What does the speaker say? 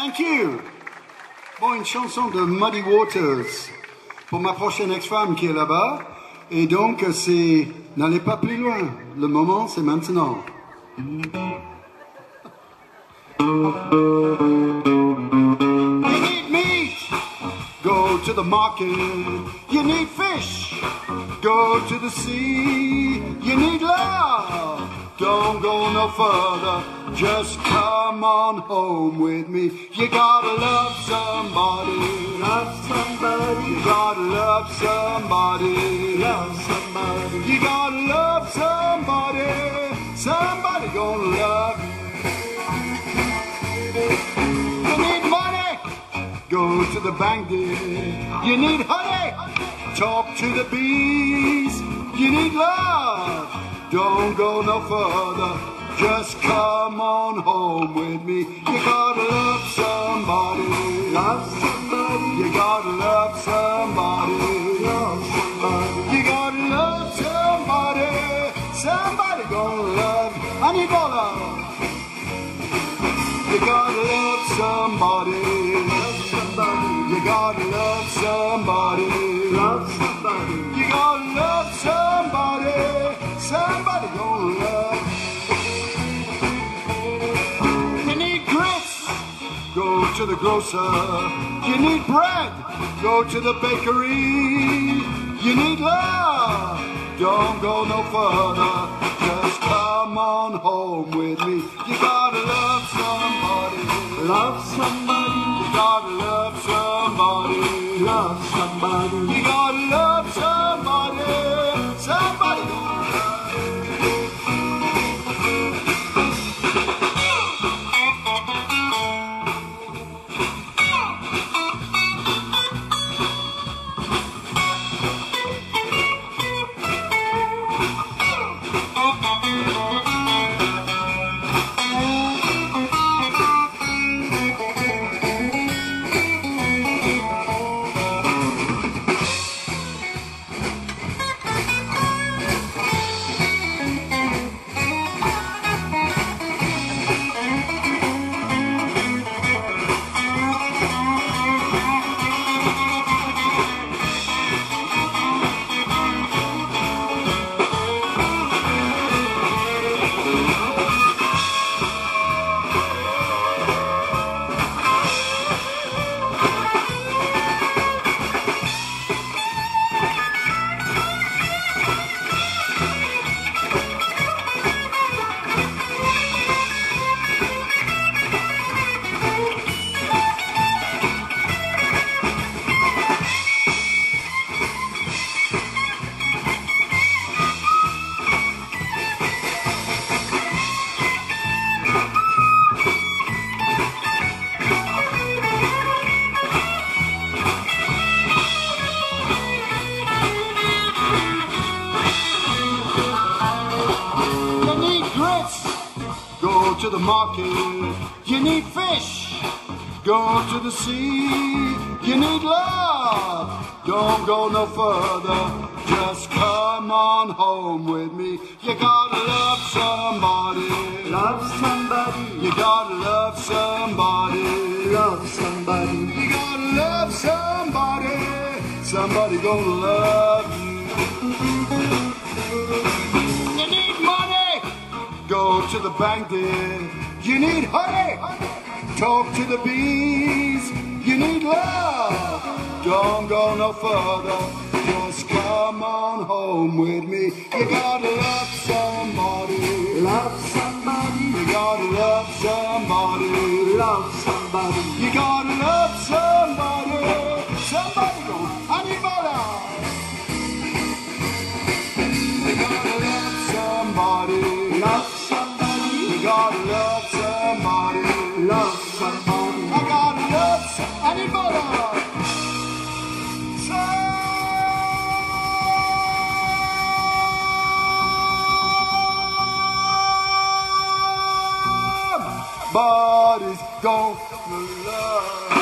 Thank you. Bon, une chanson de Muddy Waters pour ma prochaine ex-femme qui est là-bas. Et donc, c'est N'allez pas plus loin. Le moment, c'est maintenant. You need meat. Go to the market. You need fish. Go to the sea. You need love. Don't go no further. Just come on home with me. You gotta love somebody. Love somebody. You gotta love somebody. Love somebody. You gotta love somebody. Somebody gonna love you. You need money. Go to the bank, dear. You need honey. Talk to the bees. You need love. Don't go no further. Just come on home with me. You gotta love somebody. Love somebody. You gotta love somebody. Love somebody. You gotta love somebody. Somebody gonna love. you. I need more love. You gotta love somebody. Love somebody. You gotta love somebody. Love somebody. You gotta love somebody. Somebody gonna love. The grocer. You need bread. Go to the bakery. You need love. Don't go no further. Just come on home with me. You gotta love somebody. Love somebody. You gotta love somebody. Love somebody. You gotta to the market. You need fish. Go to the sea. You need love. Don't go no further. Just come on home with me. You gotta love somebody. Love somebody. You gotta love somebody. Love somebody. You gotta love somebody. Somebody gonna love you. You Go to the bank, dear. You need honey. Talk to the bees. You need love. Don't go no further. Just come on home with me. You gotta love somebody. Love somebody. You gotta love somebody. Love somebody. You gotta love somebody. Somebody's gonna love.